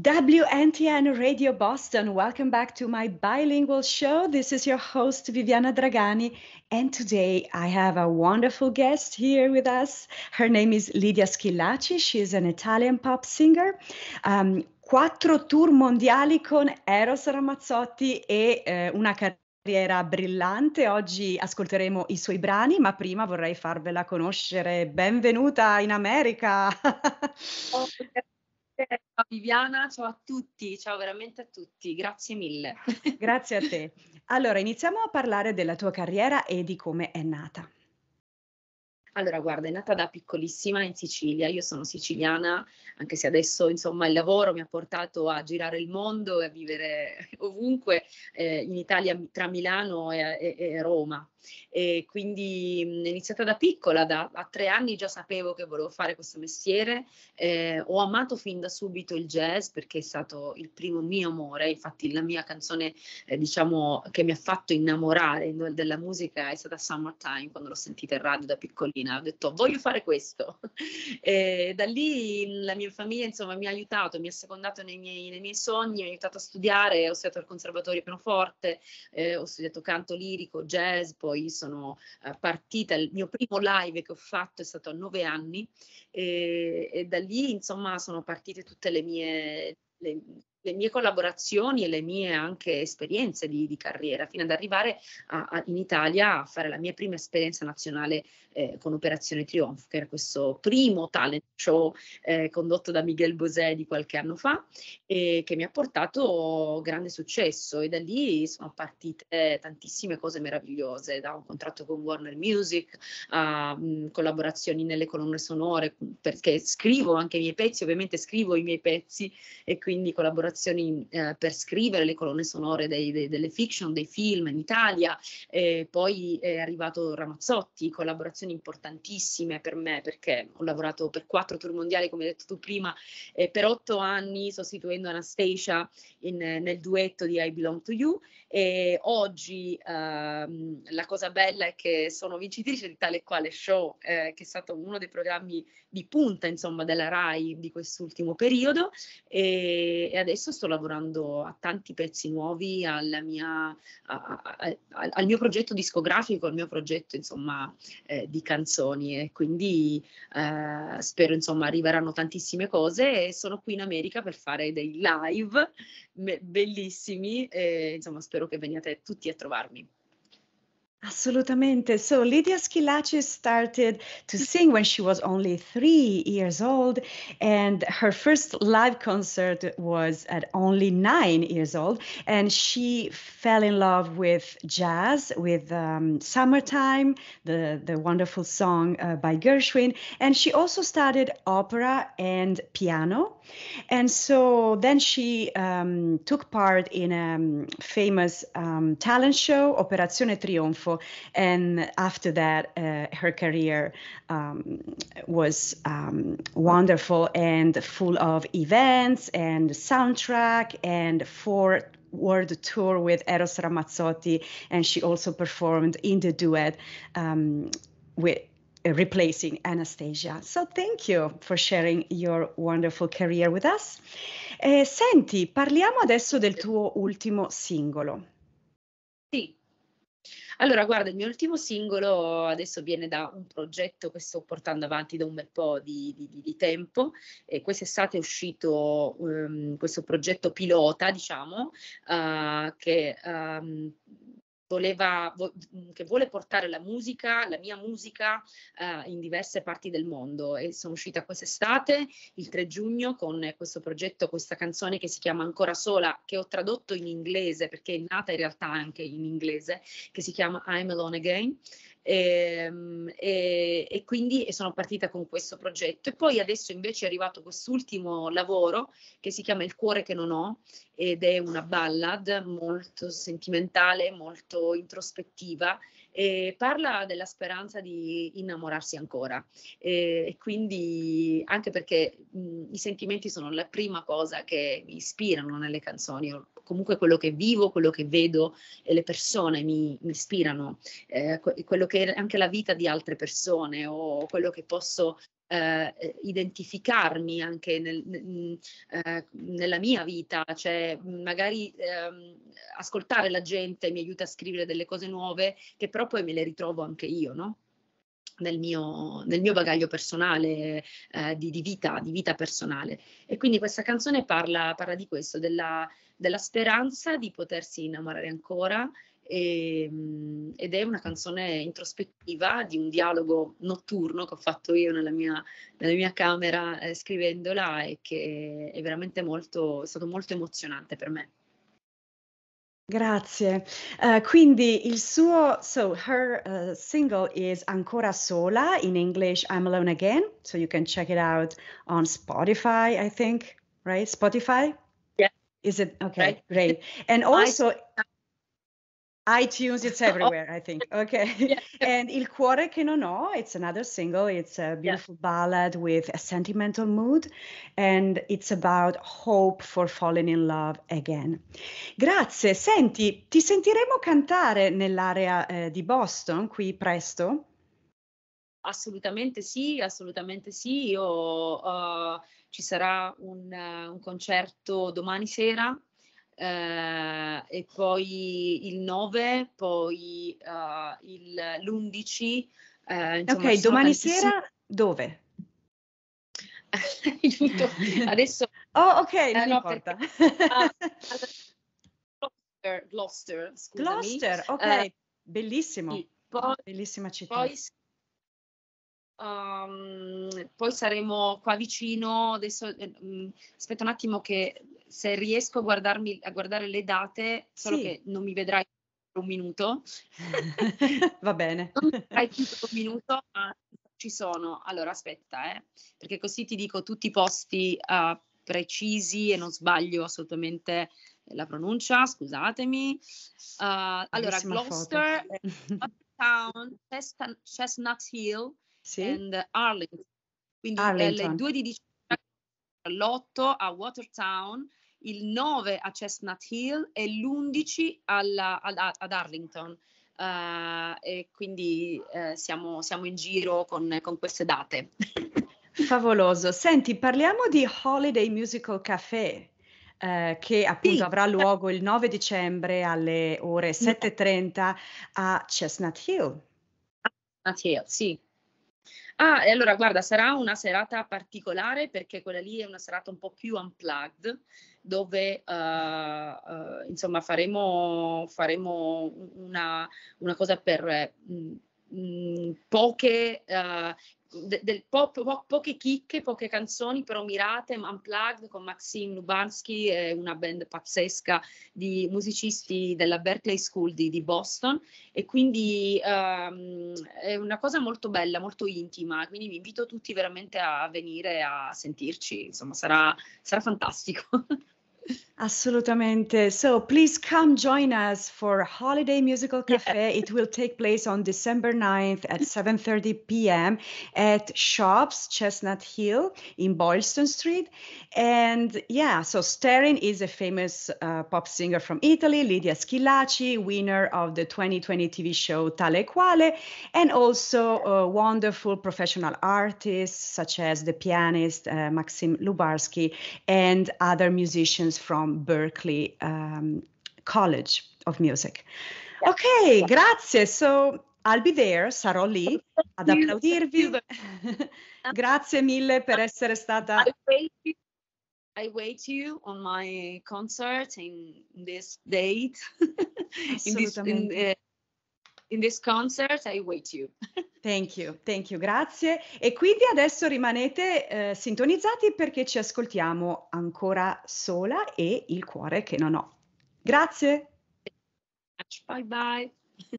WNTN Radio Boston, welcome back to my bilingual show. This is your host, Viviana Dragani, and today I have a wonderful guest here with us. Her name is Lidia Schillaci. She is an Italian pop singer. Um, quattro tour mondiali con Eros Ramazzotti e eh, una carriera brillante. Oggi ascolteremo i suoi brani, ma prima vorrei farvela conoscere. Benvenuta in America! oh, Ciao Viviana, ciao a tutti, ciao veramente a tutti, grazie mille. Grazie a te. Allora, iniziamo a parlare della tua carriera e di come è nata. Allora, guarda, è nata da piccolissima in Sicilia, io sono siciliana, anche se adesso insomma il lavoro mi ha portato a girare il mondo e a vivere ovunque eh, in Italia tra Milano e, e, e Roma e quindi mh, iniziata da piccola, da, a tre anni già sapevo che volevo fare questo mestiere, eh, ho amato fin da subito il jazz perché è stato il primo mio amore, infatti la mia canzone eh, diciamo che mi ha fatto innamorare della musica è stata Summertime quando l'ho sentita in radio da piccolina, ho detto voglio fare questo. E da lì la mia famiglia insomma mi ha aiutato, mi ha secondato nei miei, nei miei sogni, mi ha aiutato a studiare, ho studiato al conservatorio pianoforte, eh, ho studiato canto lirico, jazz, poi sono uh, partita, il mio primo live che ho fatto è stato a nove anni e, e da lì insomma sono partite tutte le mie, le, le mie collaborazioni e le mie anche esperienze di, di carriera, fino ad arrivare a, a, in Italia a fare la mia prima esperienza nazionale eh, con Operazione Trionfo, che era questo primo talent show eh, condotto da Miguel Bosè di qualche anno fa e che mi ha portato grande successo. E da lì sono partite tantissime cose meravigliose, da un contratto con Warner Music a mh, collaborazioni nelle colonne sonore, perché scrivo anche i miei pezzi, ovviamente scrivo i miei pezzi e quindi collaborazioni collaborazioni eh, per scrivere le colonne sonore dei, dei, delle fiction, dei film in Italia, eh, poi è arrivato Ramazzotti, collaborazioni importantissime per me perché ho lavorato per quattro tour mondiali, come hai detto tu prima, eh, per otto anni sostituendo Anastasia in, nel duetto di I Belong to You. E oggi ehm, la cosa bella è che sono vincitrice di tale quale show, eh, che è stato uno dei programmi di punta insomma della RAI di quest'ultimo periodo. E, e adesso sto lavorando a tanti pezzi nuovi mia, a, a, a, al mio progetto discografico, al mio progetto insomma eh, di canzoni. E quindi eh, spero insomma arriveranno tantissime cose. E sono qui in America per fare dei live bellissimi. E insomma spero che veniate tutti a trovarmi. Absolutamente. So Lydia Schillaci started to sing when she was only three years old, and her first live concert was at only nine years old. And she fell in love with jazz, with um, "Summertime," the the wonderful song uh, by Gershwin, and she also studied opera and piano. And so then she um, took part in a famous um, talent show, Operazione And after that, uh, her career um, was um, wonderful and full of events and soundtrack and four world tour with Eros Ramazzotti, and she also performed in the duet um, with replacing Anastasia. So thank you for sharing your wonderful career with us. Eh, senti, parliamo adesso del tuo ultimo singolo. Sì. Allora, guarda, il mio ultimo singolo adesso viene da un progetto che sto portando avanti da un bel po' di, di, di tempo. E quest'estate è uscito um, questo progetto pilota, diciamo, uh, che um, voleva, vo- che vuole portare la musica, la mia musica uh, in diverse parti del mondo e sono uscita quest'estate, il 3 giugno, con questo progetto, questa canzone che si chiama Ancora Sola, che ho tradotto in inglese perché è nata in realtà anche in inglese, che si chiama I'm Alone Again. E, ehm, e, e, quindi sono partita con questo progetto. E poi adesso invece è arrivato quest'ultimo lavoro che si chiama Il cuore che non ho ed è una ballad molto sentimentale, molto introspettiva e parla della speranza di innamorarsi ancora. E, quindi anche perché mh, i sentimenti sono la prima cosa che mi ispirano nelle canzoni. Comunque quello che vivo, quello che vedo e le persone mi, mi ispirano, eh, quello che è anche la vita di altre persone o quello che posso eh, identificarmi anche nel, nel, eh, nella mia vita, cioè magari ehm, ascoltare la gente mi aiuta a scrivere delle cose nuove che però poi me le ritrovo anche io, no? Nel mio, nel mio, bagaglio personale eh, di, di, vita, di vita personale. E quindi questa canzone parla, parla di questo, della, della, speranza di potersi innamorare ancora, e, ehm, ed è una canzone introspettiva di un dialogo notturno che ho fatto io nella mia, nella mia camera eh, scrivendola e che è veramente molto, è stato molto emozionante per me. Grazie. Uh, quindi il suo, so her uh, single is Ancora Sola, in English I'm Alone Again, so you can check it out on Spotify, I think, right? Spotify? Yeah. Is it? Okay, right. great. And also, iTunes, it's everywhere, I think. Okay. Yeah. And Il cuore che non ho, it's another single. It's a beautiful yeah. ballad with a sentimental mood, and it's about hope for falling in love again. Grazie. Senti, ti sentiremo cantare nell'area eh, di Boston qui presto? Assolutamente sì, assolutamente sì. Io, uh, ci sarà un, uh, un concerto domani sera eh, e poi il 9, poi uh, il, l'11. Eh, insomma, ok, domani tantissimi... sera dove? Adesso... Oh, ok, non eh, no, importa. Perché, uh, Gloucester, Gloucester. Gloucester, ok, eh, bellissimo. Poi, Bellissima città. Poi, um, poi saremo qua vicino, adesso um, aspetta un attimo che se riesco a, guardarmi, a guardare le date, solo sì. che non mi vedrai un minuto. Va bene. Non mi vedrai un minuto, ma ci sono. Allora, aspetta, eh, perché così ti dico tutti i posti uh, precisi e non sbaglio assolutamente la pronuncia, scusatemi. Uh, allora, Gloucester, Town, Chestnut, Chestnut Hill sì. e Arlington. Quindi Arlington. le due di dicembre l'8 a Watertown il 9 a Chestnut Hill e l'11 alla, ad, ad, Arlington. Uh, e quindi uh, siamo, siamo, in giro con, con queste date. Favoloso. Senti, parliamo di Holiday Musical Café. Eh, che appunto sì. avrà luogo il 9 dicembre alle ore 7.30 a Chestnut Hill. Chestnut Hill, sì, Ah, e allora guarda, sarà una serata particolare perché quella lì è una serata un po' più unplugged, dove uh, uh, insomma faremo, faremo una, una, cosa per mh, mh, poche uh, de, del po, po, poche chicche, poche canzoni, però mirate, unplugged con Maxim Lubansky, e una band pazzesca di musicisti della Berkeley School di, di Boston. E quindi um, è una cosa molto bella, molto intima, quindi vi invito tutti veramente a venire a sentirci, insomma sarà, sarà fantastico. Assolutamente. So please come join us for Holiday Musical Cafe. Yeah. It will take place on December 9th at 7:30 p.m. at Shops Chestnut Hill in Boylston Street. And yeah, so Sterin is a famous uh, pop singer from Italy, Lydia Schillaci, winner of the 2020 TV show Tale Quale, and also uh, wonderful professional artists such as the pianist uh, Maxim Lubarsky and other musicians from Berkeley um, College of Music. Yeah. Ok, grazie. So I'll be there, sarò lì ad applaudirvi. grazie mille per essere stata. I wait you on my concert in this date. in this in, uh, in this concert I wait you. Thank you, thank you, grazie. E quindi adesso rimanete eh, sintonizzati perché ci ascoltiamo ancora sola e il cuore che non ho. Grazie. Bye bye.